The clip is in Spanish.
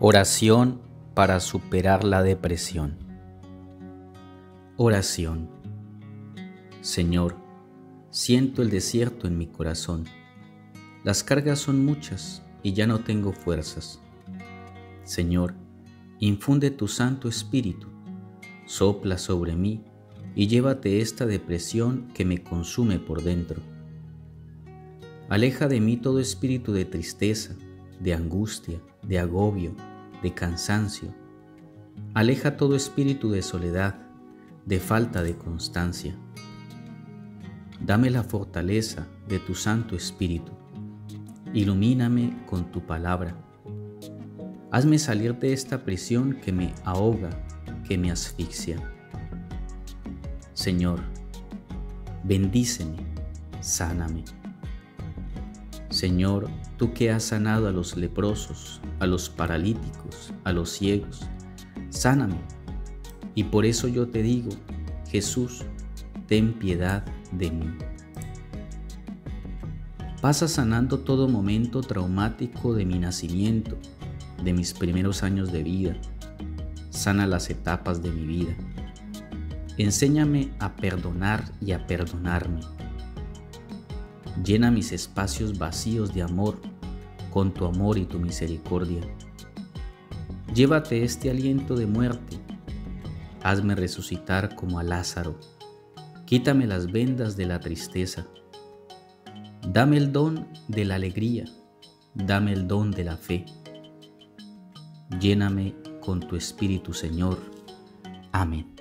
Oración para superar la depresión. Oración. Señor, siento el desierto en mi corazón. Las cargas son muchas y ya no tengo fuerzas. Señor, infunde tu Santo Espíritu, sopla sobre mí y llévate esta depresión que me consume por dentro. Aleja de mí todo espíritu de tristeza, de angustia, de agobio, de cansancio. Aleja todo espíritu de soledad, de falta de constancia. Dame la fortaleza de tu Santo Espíritu. Ilumíname con tu palabra. Hazme salir de esta prisión que me ahoga, que me asfixia. Señor, bendíceme, sáname. Señor, tú que has sanado a los leprosos, a los paralíticos, a los ciegos, sáname. Y por eso yo te digo, Jesús, ten piedad de mí. Pasa sanando todo momento traumático de mi nacimiento, de mis primeros años de vida. Sana las etapas de mi vida. Enséñame a perdonar y a perdonarme Llena mis espacios vacíos de amor con tu amor y tu misericordia. Llévate este aliento de muerte. Hazme resucitar como a Lázaro. Quítame las vendas de la tristeza. Dame el don de la alegría. Dame el don de la fe. Lléname con tu Espíritu, Señor. Amén.